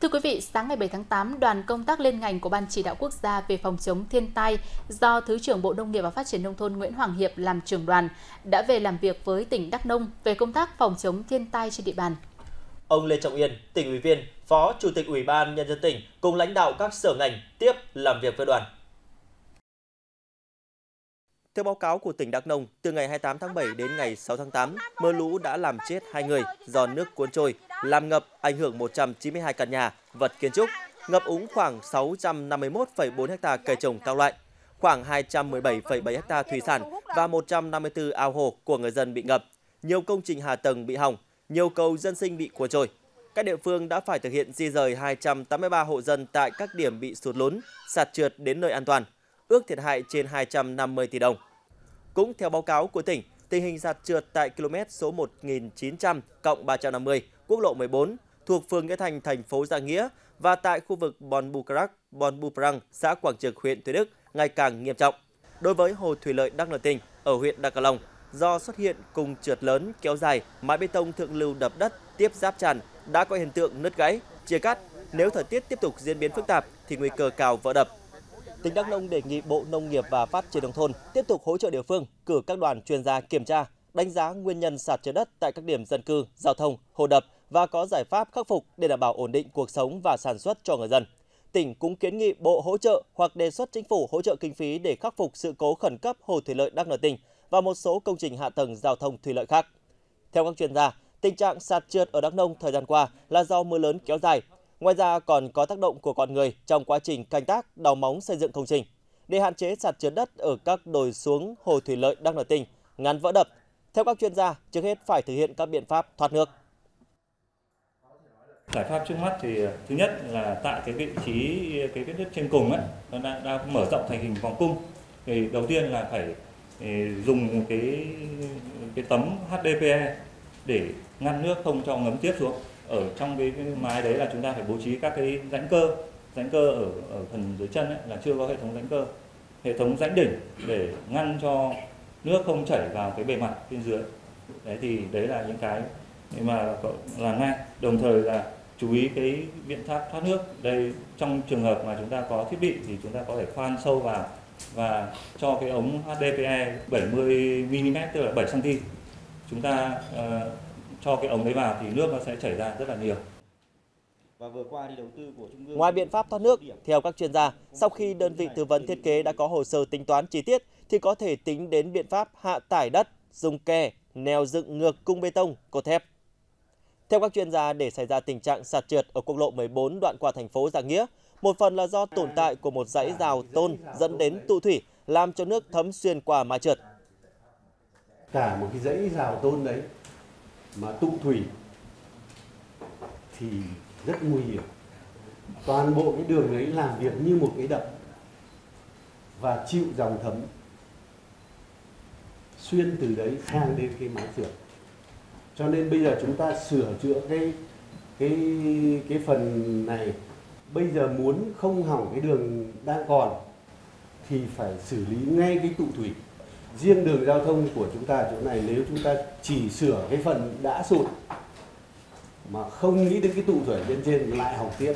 Thưa quý vị, sáng ngày 7 tháng 8, đoàn công tác liên ngành của Ban chỉ đạo quốc gia về phòng chống thiên tai do Thứ trưởng Bộ Nông nghiệp và Phát triển Nông thôn Nguyễn Hoàng Hiệp làm trưởng đoàn đã về làm việc với tỉnh Đắk Nông về công tác phòng chống thiên tai trên địa bàn. Ông Lê Trọng Yên, tỉnh ủy viên, Phó Chủ tịch Ủy ban Nhân dân tỉnh cùng lãnh đạo các sở ngành tiếp làm việc với đoàn. Theo báo cáo của tỉnh Đắk Nông, từ ngày 28 tháng 7 đến ngày 6 tháng 8, mưa lũ đã làm chết hai người do nước cuốn trôi, làm ngập, ảnh hưởng 192 căn nhà, vật kiến trúc, ngập úng khoảng 651,4 ha cây trồng các loại, khoảng 217,7 ha thủy sản và 154 ao hồ của người dân bị ngập. Nhiều công trình hạ tầng bị hỏng, nhiều cầu dân sinh bị cuốn trôi. Các địa phương đã phải thực hiện di rời 283 hộ dân tại các điểm bị sụt lún, sạt trượt đến nơi an toàn, ước thiệt hại trên 250 tỷ đồng. Cũng theo báo cáo của tỉnh, tình hình sạt trượt tại km số 1900 cộng 350 quốc lộ 14 thuộc phường Nghĩa Thành, thành phố Gia Nghĩa và tại khu vực Bon Bucrac, Bon Buprang, xã Quảng Trực, huyện Tuy Đức ngày càng nghiêm trọng. Đối với hồ thủy lợi Đắc Nờ Tinh ở huyện Đắk Long, do xuất hiện cùng trượt lớn kéo dài, mái bê tông thượng lưu đập đất tiếp giáp tràn đã có hiện tượng nứt gãy, chia cắt. Nếu thời tiết tiếp tục diễn biến phức tạp thì nguy cơ cao vỡ đập. Tỉnh Đắk Nông đề nghị Bộ Nông nghiệp và Phát triển nông thôn tiếp tục hỗ trợ địa phương cử các đoàn chuyên gia kiểm tra, đánh giá nguyên nhân sạt trượt đất tại các điểm dân cư, giao thông, hồ đập và có giải pháp khắc phục để đảm bảo ổn định cuộc sống và sản xuất cho người dân. Tỉnh cũng kiến nghị Bộ hỗ trợ hoặc đề xuất chính phủ hỗ trợ kinh phí để khắc phục sự cố khẩn cấp hồ thủy lợi Đắk Nờ Tỉnh và một số công trình hạ tầng giao thông thủy lợi khác. Theo các chuyên gia, tình trạng sạt trượt ở Đắk Nông thời gian qua là do mưa lớn kéo dài. Ngoài ra còn có tác động của con người trong quá trình canh tác, đào móng xây dựng công trình. Để hạn chế sạt trượt đất ở các đồi xuống hồ thủy lợi Đắk Nờ Tỉnh, ngăn vỡ đập, theo các chuyên gia, trước hết phải thực hiện các biện pháp thoát nước. Giải pháp trước mắt thì ờ, thứ nhất là tại cái vị trí cái vết nứt trên cùng ấy, nó đã, đã mở rộng thành hình vòng cung. Thì đầu tiên là phải ờ, dùng cái cái tấm HDPE để ngăn nước không cho ngấm tiếp xuống. Ở trong cái, cái mái đấy là chúng ta phải bố trí các cái rãnh cơ. Rãnh cơ ở ở phần dưới chân ấy, là chưa có hệ thống rãnh cơ. Hệ thống rãnh đỉnh để ngăn cho nước không chảy vào cái bề mặt bên dưới. Đấy thì đấy là những cái mà làm ngay. Đồng thời là chú ý cái biện pháp thoát nước đây trong trường hợp mà chúng ta có thiết bị thì chúng ta có thể khoan sâu vào và cho cái ống HDPE 70 mm tức là 7 cm chúng ta uh, cho cái ống đấy vào thì nước nó sẽ chảy ra rất là nhiều. Và vừa qua thì đầu tư của Trung ương Ngoài biện pháp thoát nước, theo các chuyên gia, sau khi đơn vị tư vấn thiết kế đã có hồ sơ tính toán chi tiết thì có thể tính đến biện pháp hạ tải đất, dùng kè, neo dựng ngược cung bê tông, cột thép. Theo các chuyên gia, để xảy ra tình trạng sạt trượt ở quốc lộ 14 đoạn qua thành phố Giang Nghĩa, một phần là do tồn tại của một dãy rào tôn dẫn đến tụ thủy, làm cho nước thấm xuyên qua mái trượt. Cả một cái dãy rào tôn đấy mà tụ thủy thì rất nguy hiểm. Toàn bộ cái đường ấy làm việc như một cái đập và chịu dòng thấm xuyên từ đấy sang đến cái mái trượt. Cho nên bây giờ chúng ta sửa chữa cái cái cái phần này. Bây giờ muốn không hỏng cái đường đang còn thì phải xử lý ngay cái tụ thủy. Riêng đường giao thông của chúng ta chỗ này, nếu chúng ta chỉ sửa cái phần đã sụt mà không nghĩ đến cái tụ thủy bên trên, lại hỏng tiếp.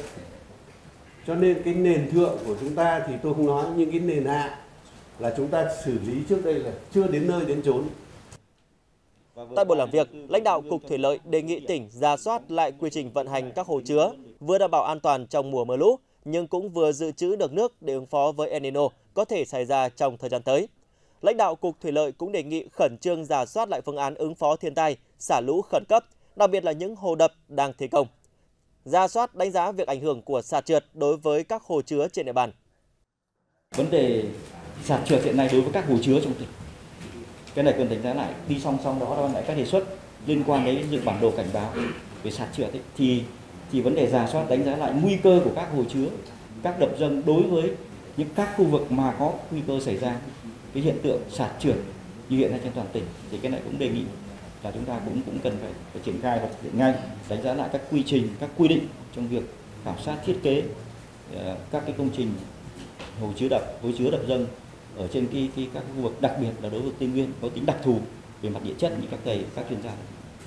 Cho nên cái nền thượng của chúng ta thì tôi không nói, nhưng cái nền hạ là chúng ta xử lý trước đây là chưa đến nơi đến chốn. Tại buổi làm việc, lãnh đạo Cục Thủy lợi đề nghị tỉnh ra soát lại quy trình vận hành các hồ chứa, vừa đảm bảo an toàn trong mùa mưa lũ, nhưng cũng vừa dự trữ được nước để ứng phó với El Nino có thể xảy ra trong thời gian tới. Lãnh đạo Cục Thủy lợi cũng đề nghị khẩn trương giả soát lại phương án ứng phó thiên tai, xả lũ khẩn cấp, đặc biệt là những hồ đập đang thi công. Ra soát đánh giá việc ảnh hưởng của sạt trượt đối với các hồ chứa trên địa bàn. Vấn đề sạt trượt hiện nay đối với các hồ chứa trong tỉnh cái này cần đánh giá lại. Đi song song đó là lại các đề xuất liên quan đến những bản đồ cảnh báo về sạt trượt ấy, thì thì vấn đề giả soát đánh giá lại nguy cơ của các hồ chứa các đập dâng đối với những các khu vực mà có nguy cơ xảy ra cái hiện tượng sạt trượt như hiện nay trên toàn tỉnh. Thì cái này cũng đề nghị là chúng ta cũng cũng cần phải, phải triển khai và thực hiện ngay đánh giá lại các quy trình các quy định trong việc khảo sát thiết kế ờ, các cái công trình hồ chứa đập hồ chứa đập dâng ở trên cái, cái các khu vực đặc biệt là đối với Tây Nguyên có tính đặc thù về mặt địa chất như các thầy các chuyên gia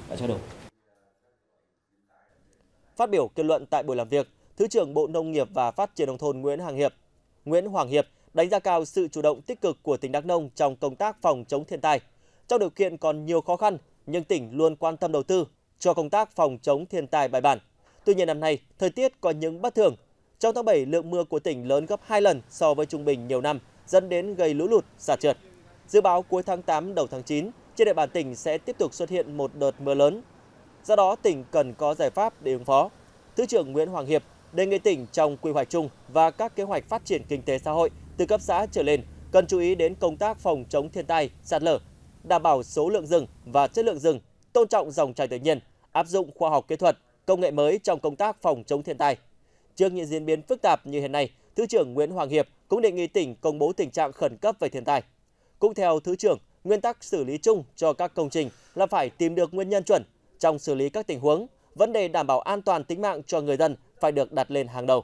đã trao đổi. Phát biểu kết luận tại buổi làm việc, Thứ trưởng Bộ Nông nghiệp và Phát triển nông thôn Nguyễn Hoàng Hiệp Nguyễn Hoàng Hiệp đánh giá cao sự chủ động tích cực của tỉnh Đắk Nông trong công tác phòng chống thiên tai. Trong điều kiện còn nhiều khó khăn, nhưng tỉnh luôn quan tâm đầu tư cho công tác phòng chống thiên tai bài bản. Tuy nhiên năm nay, thời tiết có những bất thường. Trong tháng 7, lượng mưa của tỉnh lớn gấp 2 lần so với trung bình nhiều năm, dẫn đến gây lũ lụt, sạt trượt. Dự báo cuối tháng 8 đầu tháng 9, trên địa bàn tỉnh sẽ tiếp tục xuất hiện một đợt mưa lớn. Do đó, tỉnh cần có giải pháp để ứng phó. Thứ trưởng Nguyễn Hoàng Hiệp đề nghị tỉnh trong quy hoạch chung và các kế hoạch phát triển kinh tế xã hội từ cấp xã trở lên cần chú ý đến công tác phòng chống thiên tai, sạt lở, đảm bảo số lượng rừng và chất lượng rừng, tôn trọng dòng chảy tự nhiên, áp dụng khoa học kỹ thuật, công nghệ mới trong công tác phòng chống thiên tai. Trước những diễn biến phức tạp như hiện nay, Thứ trưởng Nguyễn Hoàng Hiệp cũng đề nghị tỉnh công bố tình trạng khẩn cấp về thiên tai. Cũng theo Thứ trưởng, nguyên tắc xử lý chung cho các công trình là phải tìm được nguyên nhân chuẩn trong xử lý các tình huống, vấn đề đảm bảo an toàn tính mạng cho người dân phải được đặt lên hàng đầu.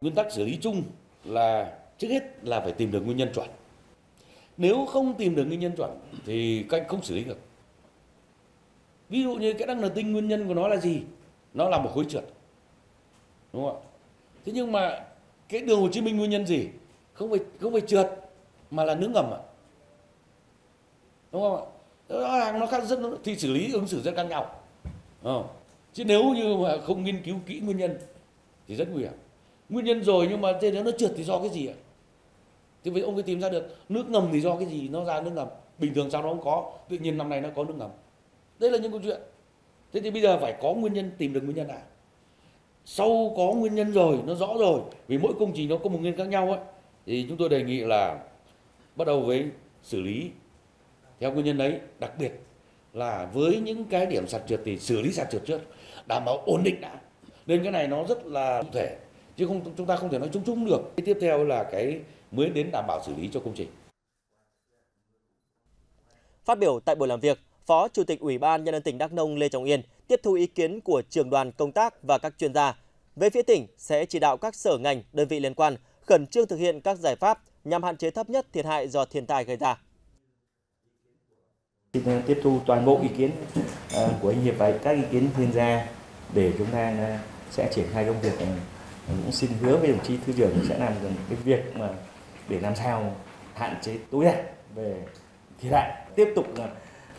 Nguyên tắc xử lý chung là trước hết là phải tìm được nguyên nhân chuẩn. Nếu không tìm được nguyên nhân chuẩn thì cách không xử lý được. Ví dụ như cái đăng nở tinh nguyên nhân của nó là gì? Nó là một khối trượt. Đúng không ạ? Thế nhưng mà cái đường Hồ Chí Minh nguyên nhân gì? Không phải không phải trượt, mà là nước ngầm ạ. Đúng không ạ? Đó nó khác rất thì xử lý ứng xử rất khác nhau. Đúng chứ nếu như mà không nghiên cứu kỹ nguyên nhân thì rất nguy hiểm. Nguyên nhân rồi nhưng mà thế nếu nó trượt thì do cái gì ạ? Thì vậy ông mới tìm ra được. Nước ngầm thì do cái gì? Nó ra nước ngầm. Bình thường sao nó không có. Tự nhiên năm nay nó có nước ngầm. Đây là những câu chuyện. Thế thì bây giờ phải có nguyên nhân, tìm được nguyên nhân nào? Sau có nguyên nhân rồi nó rõ rồi vì mỗi công trình nó có một nguyên khác nhau ấy thì chúng tôi đề nghị là bắt đầu với xử lý theo nguyên nhân đấy. Đặc biệt là với những cái điểm sạt trượt thì xử lý sạt trượt trước đảm bảo ổn định đã. Nên cái này nó rất là cụ thể chứ không chúng ta không thể nói chung chung được. Cái tiếp theo là cái mới đến đảm bảo xử lý cho công trình. Phát biểu tại buổi làm việc, Phó Chủ tịch Ủy ban Nhân dân tỉnh Đắk Nông Lê Trọng Yên tiếp thu ý kiến của trường đoàn công tác và các chuyên gia. Về phía tỉnh sẽ chỉ đạo các sở ngành, đơn vị liên quan khẩn trương thực hiện các giải pháp nhằm hạn chế thấp nhất thiệt hại do thiên tai gây ra. Xin ờ, tiếp thu toàn bộ ý kiến ờ, của anh Hiệp và các ý kiến chuyên gia để chúng ta ờ, sẽ triển khai công việc. Cũng xin hứa với đồng chí thứ trưởng sẽ làm cái việc mà để làm sao hạn chế tối đa về thiệt hại. Tiếp tục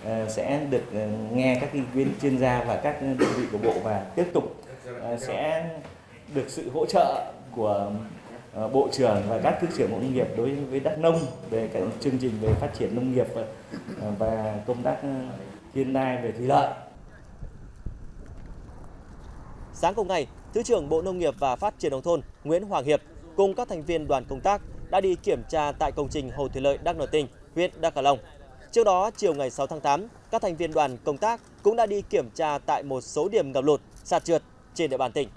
Ờ, sẽ được ờ, nghe các ý kiến chuyên gia và các đơn vị của bộ và tiếp tục ờ, sẽ được sự hỗ trợ của bộ trưởng và các thứ trưởng bộ nông nghiệp đối với đắk nông về cái chương trình về phát triển nông nghiệp và, công tác thiên tai về thủy lợi. Sáng cùng ngày, Thứ trưởng Bộ Nông nghiệp và Phát triển nông thôn Nguyễn Hoàng Hiệp cùng các thành viên đoàn công tác đã đi kiểm tra tại công trình hồ thủy lợi đắk Nờ Tinh, huyện Đắk Cà Long. Trước đó, chiều ngày 6 tháng 8, các thành viên đoàn công tác cũng đã đi kiểm tra tại một số điểm ngập lụt, sạt trượt trên địa bàn tỉnh.